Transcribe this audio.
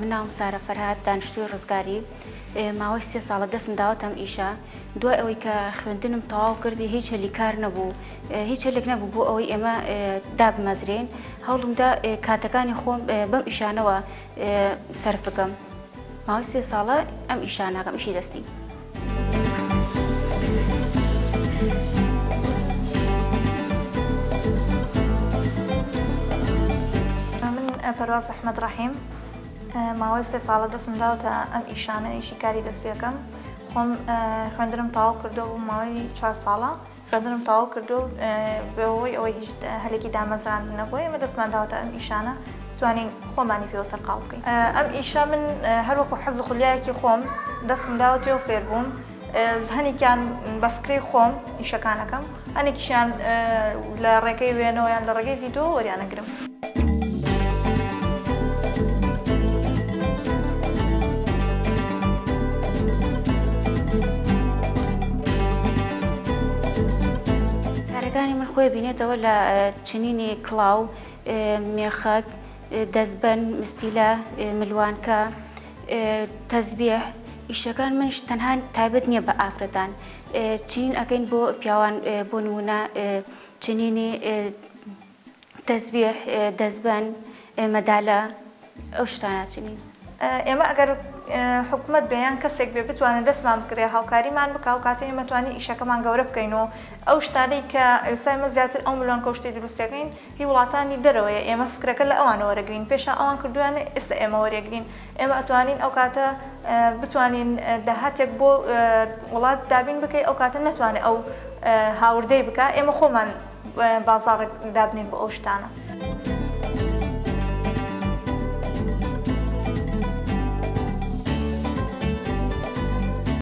منناوم سارە فەرهات دانیشتوی ڕزگاری ماوەی سێ ساڵە دەستم داوتم ئیشە دوای ئەوەی کە خوێندنم تەواو کردی هیچ هەلیکار نەبوو هیچ هەلێک نەبوو بۆ ئەوەی ئێمە دابمەزرێن هەوڵمدا کاتەکانی خۆم بەم ئیشانەوە سەر بکەم ماوەی سێ ساڵە ئەم ئیشانەکەم ئیشی دەستی. من پرواز ئەحمد ڕحیم ماوەی سێ ساڵە دەسمداوتە ئەم ئیشانە ئیشی کاری دەستیەکەم خۆم خوێندرم تاو کردو بوو ماوەی چوار ساڵە خوێندرم تاو کردو بەەوەی ئەوەی هیچ هەلێکی دامەزران نەبووی ئمە دەستمانداوتە ئەم ئیشانە توانین خۆمانی پێوەسەر قاڵ بکەین ئەم ئیشا من هەروەکو حەز خولیایەکی خۆم دەستمداوە تێ و فێر بووم هەنێکیان بە فکری خۆم ئیشەکانەکەم هەنێکیشان لە ڕێگەی وێنەوەیان لە ڕێگەی ڤیددیو وەریانەگرم. کارەکانی من خۆی بینێتەوە لە چنینی کلااو مێخەک دەستبەن مستیلە ملوانکە تەزبیە ئیشەکان منش تەنها تایبەت نییە بە ئافرەتان چین ئەەکەین بۆ پیاوان بۆ نمونە چنینی تەزبیە دەستبەن مەدالە ئەو شتانە چنین. ئێمە ئەگەر حکوومەت بەیان کەسێک بێ بتوانێت دەستمان بکرێ هاوکاریمان بکاو کاتێ ئێمەتوانی ئیشەکەمان گەورە بکەینەوە ئەو شتانەی کە ئێسامە زیاتر ئەو ملۆن کەشتی دروستەکەین هی وڵاتانی دەرەوەی ئێمە فکرەکە لە ئەوان وەرەگرین پێشە ئەوان کردوانێ ئێستا ئێمە وەرەگرین ئێمە ئەتوانین ئەو کاتە بتوانین داهاتێک بۆ وڵات دابین بکەیت ئەو کاتە نەتوانێت ئەو هاوردەی بکە ئێمە خۆمان بازارڕێک دابنین بۆ ئەو شتانە.